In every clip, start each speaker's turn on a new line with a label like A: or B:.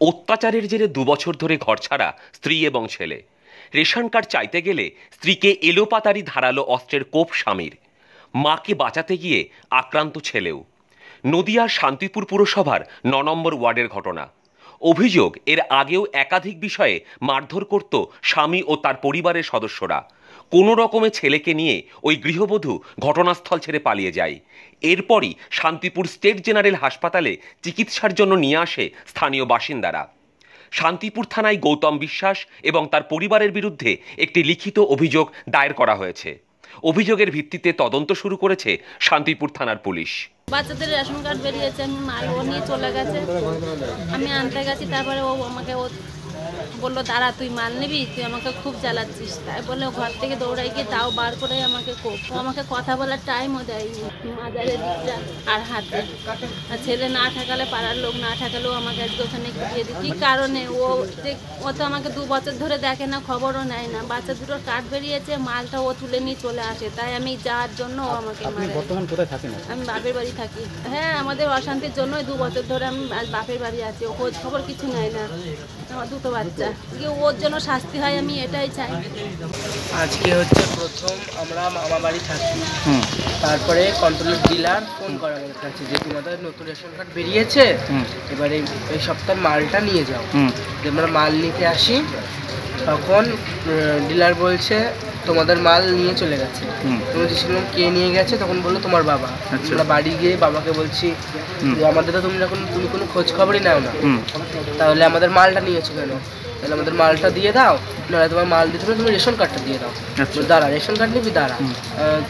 A: অত্যাচারের জেরে দুবছর ধরে ঘর ছাড়া স্ত্রী এবং ছেলে। রেশন কার্ড চাইতে গেলে স্ত্রীকে এলোপাতারি ধারালো অস্ত্রের কোপ স্বামীর। মাকে বাঁচাতে গিয়ে আক্রান্ত ছেলেও। নদিয়ার শান্তিপুর পুরসভার ন নম্বর ওয়ার্ডের ঘটনা। অভিযোগ, এর আগেও একাধিক বিষয়ে মারধর করত স্বামী ও তার পরিবারের সদস্যরা। কোনো রকমে ছেলেকে নিয়ে ওই গৃহবধূ ঘটনাস্থল ছেড়ে পালিয়ে যায়। এরপরই শান্তিপুর স্টেট জেনারেল হাসপাতালে চিকিৎসার জন্য নিয়ে আসে স্থানীয় বাসিন্দারা। শান্তিপুর থানায় গৌতম বিশ্বাস এবং তার পরিবারের বিরুদ্ধে একটি লিখিত অভিযোগ দায়ের করা হয়েছে। অভিযোগের ভিত্তিতে তদন্ত শুরু করেছে শান্তিপুর থানার পুলিশ।
B: বাচ্চাদের রেশন কার্ড বেরিয়েছে, আমি মাল ও নিয়ে চলে গেছে। আমি আনতে গেছি, তারপরে ও আমাকে বলল দাঁড়া তুই মাল নিবি? তুই আমাকে খুব জ্বালাচ্ছিস। তাই বলে ঘর থেকে দৌড়াই গিয়ে তাও বার করে আমাকে ও আমাকে কথা বলার টাইমও দেয়নি। মাজারের দিকটা আর হাতে আর ছেলে না ঠাকালে পাড়ার লোক না ঠাকালেও আমাকে আজকে ওখানে দিয়ে দিই কী কারণে? ও যে ও তো আমাকে দু বছর ধরে দেখে না খবরও নেয় না। বাচ্চা দুটোর কাঠ বেরিয়েছে মালটা ও তুলে নিয়ে চলে আসে। তাই আমি যাওয়ার জন্য ও আমাকে
C: আপনি বর্তমান কোথায় থাকেন
B: আমি বাপের বাড়ি থাকি। হ্যাঁ আমাদের অশান্তির জন্যই দু বছর ধরে আমি বাপের বাড়ি আছি। ও খোঁজ খবর কিছু নেয় না। আমার দুটো বাচ্চা। ওর জন্য শাস্তি হয় আমি এটাই চাই।
D: আজকে হচ্ছে প্রথম আমরা মামা বাড়ি থাকি। তারপরে কন্ট্রোলের ডিলার ফোন করে আমাদের কাছে যে তোমাদের নতুন রেশন কার্ড বেরিয়েছে। এবারে এই সপ্তাহের মালটা নিয়ে যাও।
C: হুম।
D: যে আমরা মাল নিতে আসি তখন ডিলার বলছে তোমাদের মাল নিয়ে চলে গেছে। তুমি জিজ্ঞেস কে নিয়ে গেছে? তখন বলল তোমার বাবা।
C: আচ্ছা।
D: আমরা বাড়ি গিয়ে বাবাকে বলছি। আমাদের তো তুমি যখন তুমি কোনো খোঁজ খবরই নাও না। তাহলে আমাদের মালটা নিয়েছো কেন? তাহলে আমাদের মালটা দিয়ে দাও নাহলে তোমার মাল দিতে হবে তুমি রেশন কার্ডটা দিয়ে দাও।
C: আচ্ছা।
D: দাঁড়া রেশন কার্ড নিবি দাঁড়া।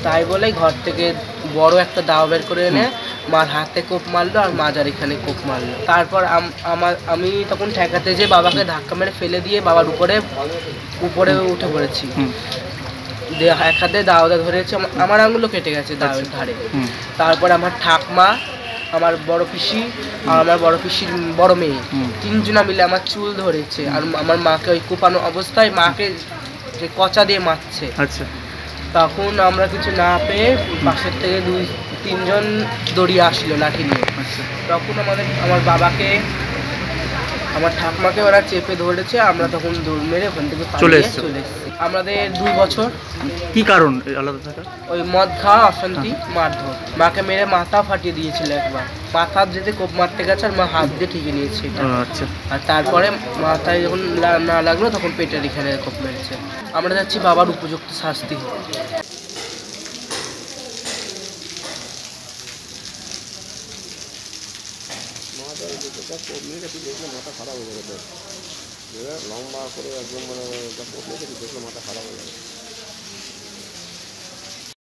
D: তাই বলে ঘর থেকে বড় একটা দাও বের করে এনে মার হাতে কোপ মারলো আর মাজার এখানে কোপ মারলো। তারপর আম- আমার আমি তখন ঠেকাতে যে বাবাকে ধাক্কা মেরে ফেলে দিয়ে বাবার উপরে উপরে উঠে পড়েছি। এক হাতে দাওদা ধরেছে আমা- আমার আঙুলও কেটে গেছে দাওয়ের ধারে। তারপর আমার ঠাকমা আমার বড় পিসি আর আমার বড় পিসির বড় মেয়ে। তিনজনা মিলে আমার চুল ধরেছে আর আমার মাকে ওই কোপানো অবস্থায় মাকে যে কচা দিয়ে মারছে।
C: আচ্ছা।
D: তখন আমরা কিছু না পেয়ে পাশের থেকে দুই তিনজন দড়িয়ে আসলো লাঠি নিয়ে।
C: আচ্ছা।
D: তখন আমাদের আমার বাবাকে আমার ঠাকমাকে ওরা চেপে ধরেছে আমরা তখন দৌড় মেরে ওখান থেকে
C: চলে এসেছি।
D: আমাদের দুই বছর।
C: কি কারণ আলাদা থাকা?
D: ওই মদ খাওয়া অশান্তি মারধর। মাকে মেরে মাথা ফাটিয়ে দিয়েছিল একবার। মাথার যেতে কোপ মারতে গেছে আর মা হাত দিয়ে ঠিকে নিয়েছে
C: আচ্ছা।
D: আর তারপরে মাথায় যখন না লাগল তখন পেটের এখানে কোপ মেরেছে। আমরা যাচ্ছি বাবার উপযুক্ত শাস্তি। হোক
E: লম্বা করে একদম মানে যা পড়লে দেখলে মাথা খারাপ হয়ে যাবে